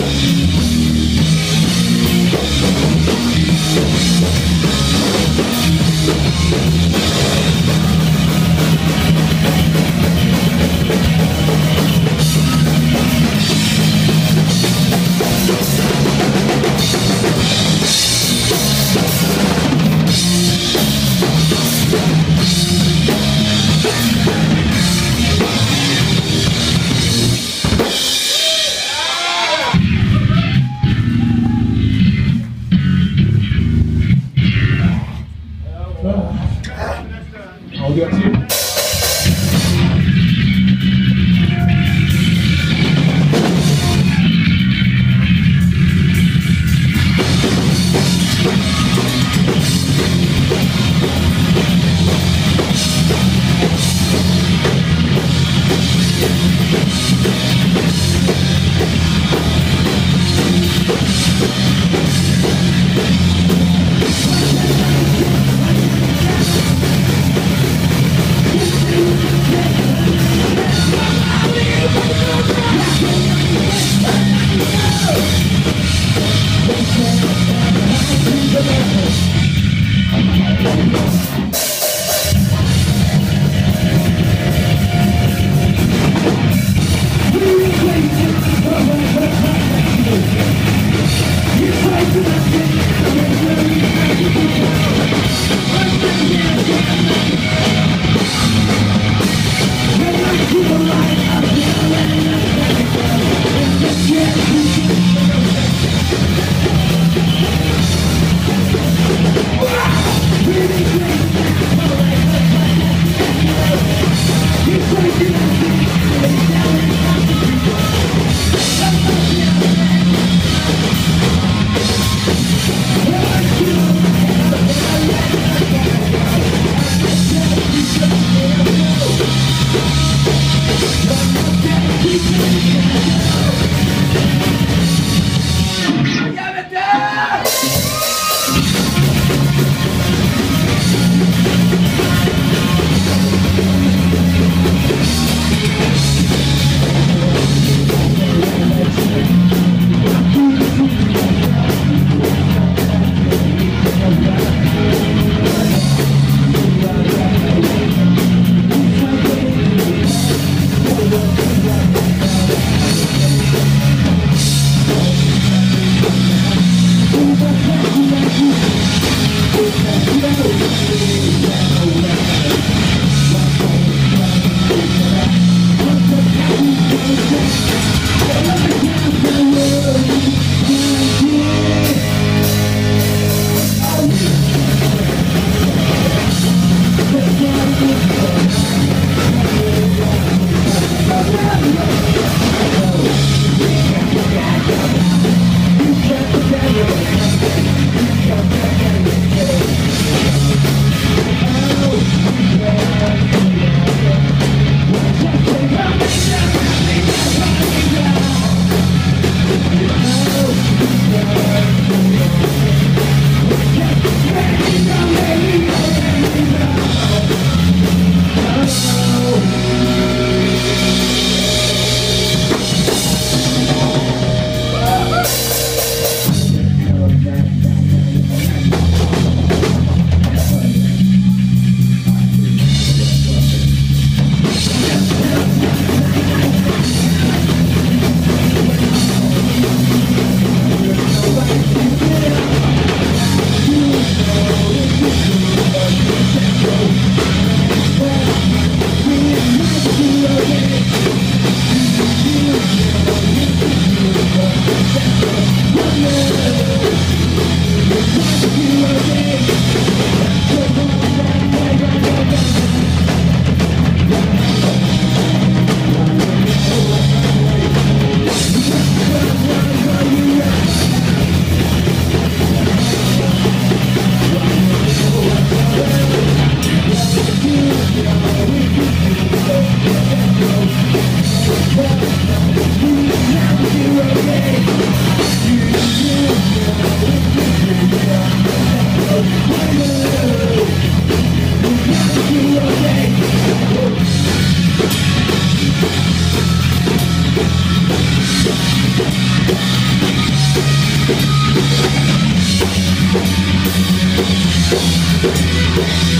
You. Música back. Yeah. Thank